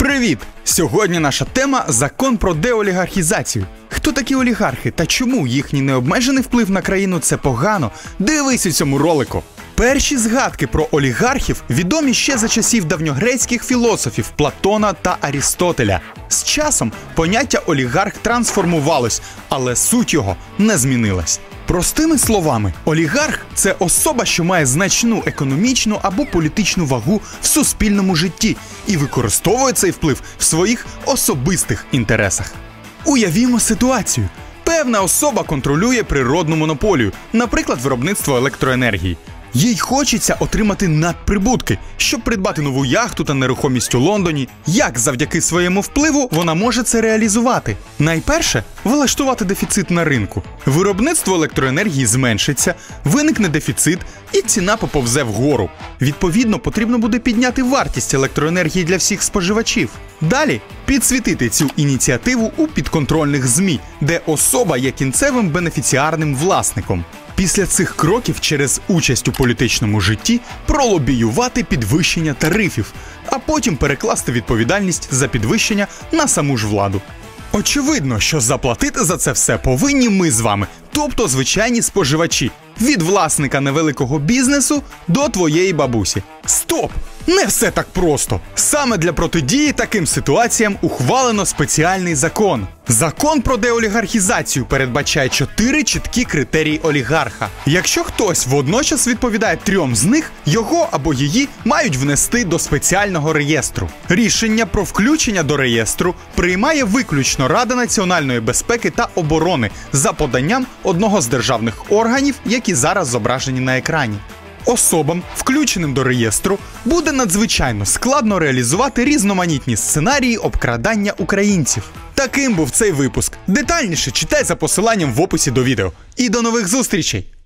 Привіт! Сьогодні наша тема закон про деолігархізацію. Хто такі олігархи та чому їхній необмежений вплив на країну це погано? Дивись у цьому ролику. Перші згадки про олігархів відомі ще за часів давньогрецьких філософів Платона та Арістотеля. З часом поняття олігарх трансформувалось, але суть його не змінилась. Простими словами, олігарх це особа, що має значну економічну або політичну вагу в суспільному житті і використовує цей вплив в своїх особистих інтересах. Уявімо ситуацію. Певна особа контролює природну монополію, наприклад, виробництво електроенергії. Їй хочеться отримати надприбутки, щоб придбати нову яхту та нерухомість у Лондоні. Як завдяки своєму впливу вона може це реалізувати? Найперше влаштувати дефіцит на ринку. Виробництво електроенергії зменшиться, виникне дефіцит, і ціна поповзе вгору. Відповідно, потрібно буде підняти вартість електроенергії для всіх споживачів. Далі підсвітити цю ініціативу у підконтрольних ЗМІ, де особа є кінцевим бенефіціарним власником. Після цих кроків через участь у політичному житті пролобіювати підвищення тарифів, а потім перекласти відповідальність за підвищення на саму ж владу. Очевидно, що заплатити за це все повинні ми з вами, тобто звичайні споживачі, від власника невеликого бізнесу до твоєї бабусі. Стоп! Не все так просто. Саме для протидії таким ситуаціям ухвалено спеціальний закон. Закон про деолігархізацію передбачає чотири чіткі критерії олігарха. Якщо хтось водночас відповідає трьом з них, його або її мають внести до спеціального реєстру. Рішення про включення до реєстру приймає виключно Рада національної безпеки та оборони за поданням одного з державних органів, які зараз зображені на екрані. Особам, включеним до реєстру, буде надзвичайно складно реалізувати різноманітні сценарії обкрадання українців. Таким був цей випуск. Детальніше читай за посиланням в описі до відео. І до нових зустрічей!